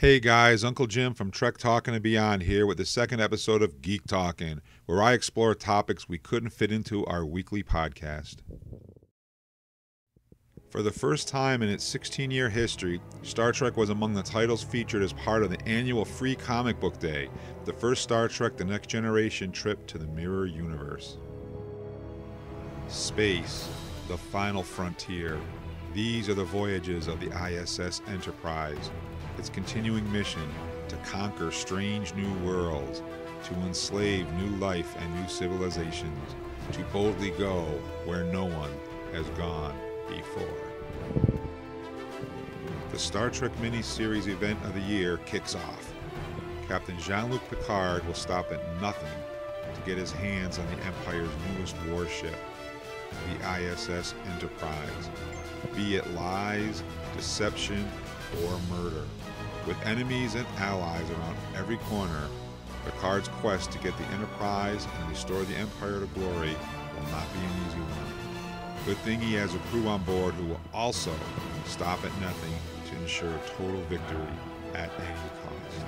Hey guys, Uncle Jim from Trek Talking and Beyond here with the second episode of Geek Talking, where I explore topics we couldn't fit into our weekly podcast. For the first time in its 16 year history, Star Trek was among the titles featured as part of the annual Free Comic Book Day, the first Star Trek The Next Generation trip to the Mirror Universe. Space, the final frontier. These are the voyages of the ISS Enterprise, its continuing mission to conquer strange new worlds, to enslave new life and new civilizations, to boldly go where no one has gone before. The Star Trek miniseries event of the year kicks off. Captain Jean Luc Picard will stop at nothing to get his hands on the Empire's newest warship, the ISS Enterprise, be it lies, deception, or murder. With enemies and allies around every corner, Picard's quest to get the Enterprise and restore the Empire to glory will not be an easy one. Good thing he has a crew on board who will also stop at nothing to ensure total victory at any cost.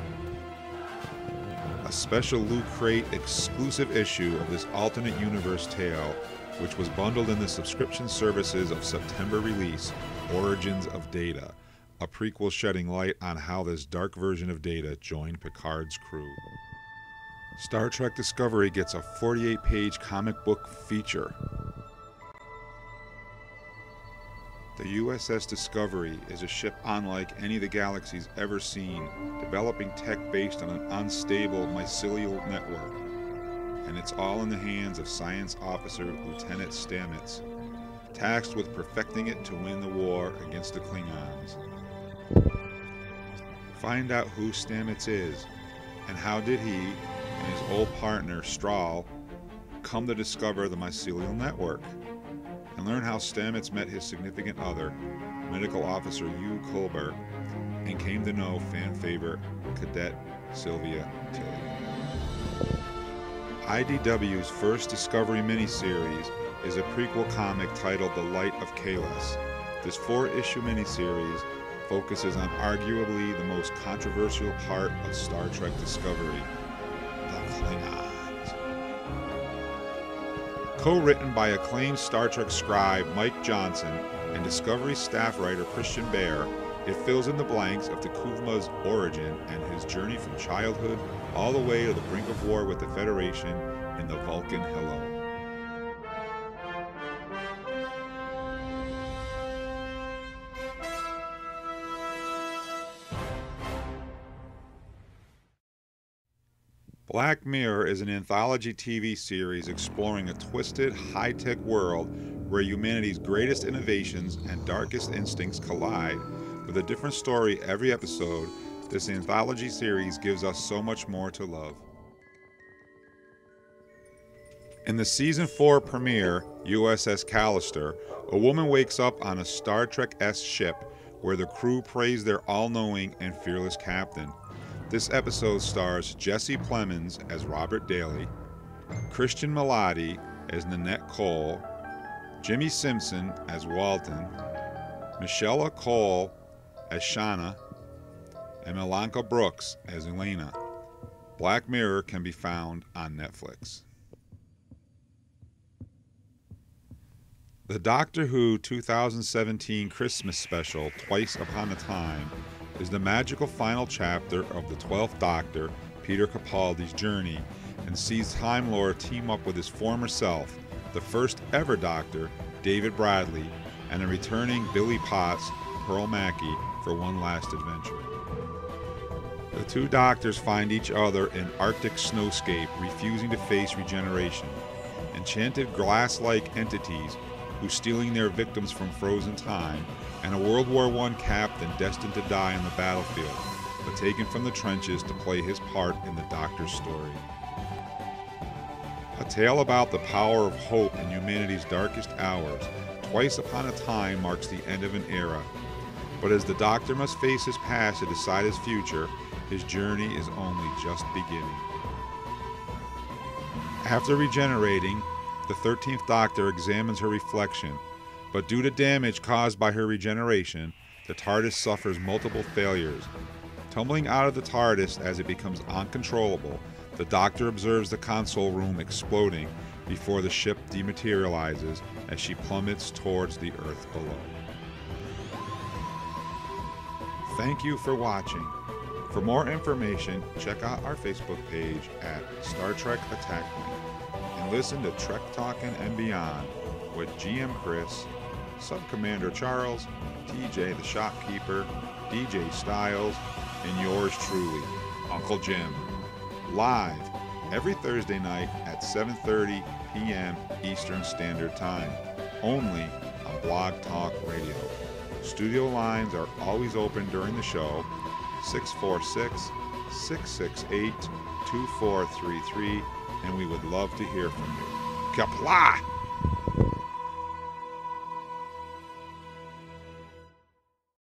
A special Loot Crate exclusive issue of this alternate universe tale, which was bundled in the subscription services of September release, Origins of Data, a prequel shedding light on how this dark version of Data joined Picard's crew. Star Trek Discovery gets a 48 page comic book feature. The USS Discovery is a ship unlike any of the galaxy's ever seen, developing tech based on an unstable mycelial network. And it's all in the hands of science officer Lieutenant Stamets, tasked with perfecting it to win the war against the Klingons. Find out who Stamets is, and how did he and his old partner, Straal, come to discover the mycelial network, and learn how Stamets met his significant other, medical officer Hugh Culber, and came to know fan favorite cadet Sylvia Tilly. IDW's first Discovery miniseries is a prequel comic titled The Light of Kahless. This four issue miniseries focuses on arguably the most controversial part of Star Trek Discovery the Klingons. Co written by acclaimed Star Trek scribe Mike Johnson and Discovery staff writer Kirsten Beyer, it fills in the blanks of T'Kuvma's origin and his journey from childhood all the way to the brink of war with the Federation in the Vulcan Hello. Black Mirror is an anthology TV series exploring a twisted, high tech world where humanity's greatest innovations and darkest instincts collide. With a different story every episode, this anthology series gives us so much more to love. In the season 4 premiere, USS Callister, a woman wakes up on a Star Trek S ship where the crew praise their all knowing and fearless captain. This episode stars Jesse Plemons as Robert Daly, Cristin Milioti as Nanette Cole, Jimmy Simpson as Walton, Michaela Coel as Shania, and Milanka Brooks as Elena. Black Mirror can be found on Netflix. The Doctor Who 2017 Christmas special, Twice Upon a Time, is the magical final chapter of the 12th Doctor, Peter Capaldi's journey, and sees Time Lord team up with his former self, the first ever Doctor, David Bradley, and the returning Billy Potts, Pearl Mackie, for one last adventure. The two doctors find each other in Arctic snowscape, refusing to face regeneration. Enchanted glass like entities who stealing their victims from frozen time, and a World War I captain destined to die on the battlefield, but taken from the trenches to play his part in the Doctor's story. A tale about the power of hope in humanity's darkest hours, twice upon a time marks the end of an era. But as the Doctor must face his past to decide his future, his journey is only just beginning. After regenerating, the 13th Doctor examines her reflection, but due to damage caused by her regeneration, the TARDIS suffers multiple failures. Tumbling out of the TARDIS as it becomes uncontrollable, the Doctor observes the console room exploding before the ship dematerializes as she plummets towards the Earth below. Thank you for watching. For more information, check out our Facebook page at Star Trek Attack Point listen to Trek Talking and Beyond with GM Chris, Sub Commander Charles, TJ the Shopkeeper, DJ Styles, and yours truly, Uncle Jim. Live every Thursday night at 7:30 p.m. Eastern Standard Time, only on Blog Talk Radio. Studio lines are always open during the show 646 668 2433, and we would love to hear from you. Qapla'!